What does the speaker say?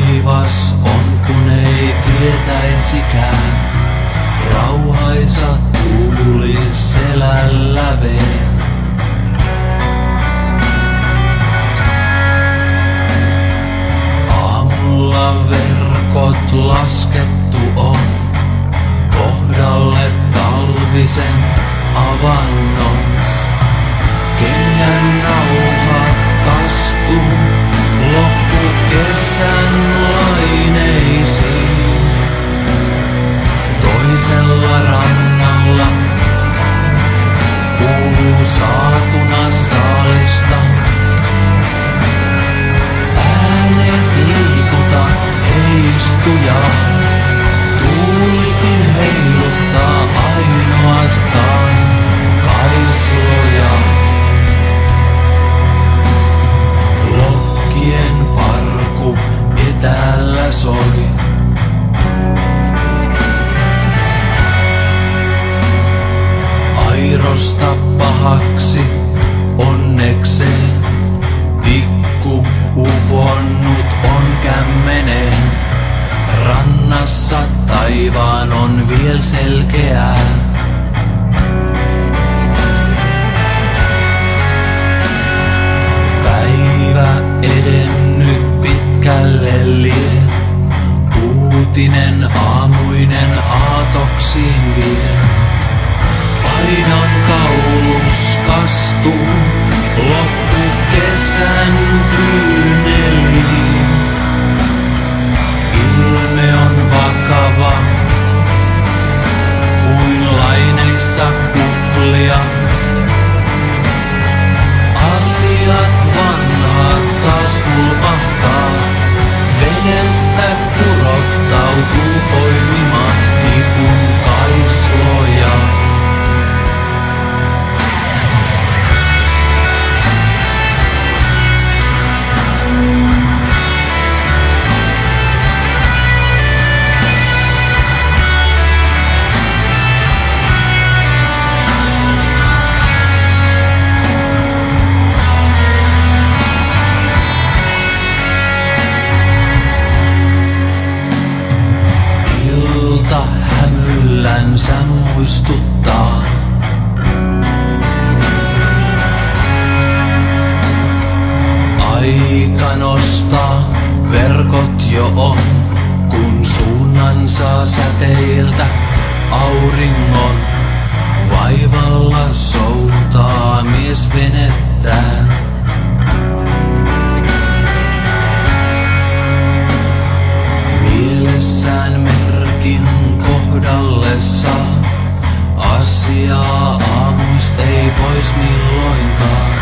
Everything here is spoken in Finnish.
Taivas on kun ei tietäisikään. Rauhaisa tuuli selällä vee. Aamulla verkot laskettu loppukesän laineisiin. Toisella rannalla kuuluu saatuna saalista. Äänet liikuta ei istuja. Airosta pahaksi onnekseen Tikku uponnut on kämmeneen. Rannassa taivaan on vielä selkeää. Päivä edennyt pitkälle lie. Uutinen aamuinen aatoksiin vie. Paidan kaulus kastuu loppukesän kyyneliin. Ilme on vakava kuin laineissa kuplia. Asiat vanhat taas pulpahtaa. Vedestä hämyllänsä muistuttaa. Aika nostaa, verkot jo on, kun suunnan saa säteiltä auringon. Vaivalla soutaa mies venettään. Asiaa aamuista ei pois milloinkaan.